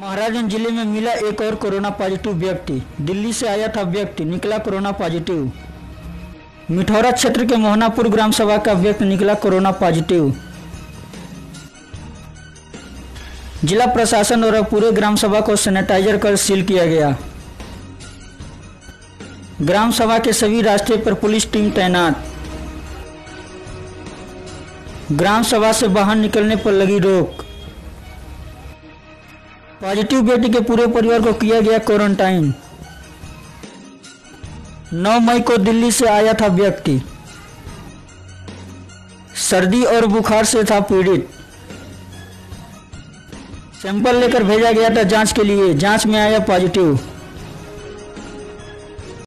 महराजगंज ज़िले में मिला एक और कोरोना पॉजिटिव व्यक्ति। दिल्ली से आया था व्यक्ति, निकला कोरोना पॉजिटिव। मिठौरा क्षेत्र के मोहनापुर ग्राम सभा का व्यक्ति निकला कोरोना पॉजिटिव। जिला प्रशासन और पूरे ग्राम सभा को सैनिटाइजर कर सील किया गया। ग्राम सभा के सभी रास्ते पर पुलिस टीम तैनात। ग्राम सभा से बाहर निकलने पर लगी रोक। पॉजिटिव बेटी के पूरे परिवार को किया गया क्वारंटाइन। 9 मई को दिल्ली से आया था व्यक्ति। सर्दी और बुखार से था पीड़ित। सैंपल लेकर भेजा गया था जाँच के लिए। जाँच में आया पॉजिटिव।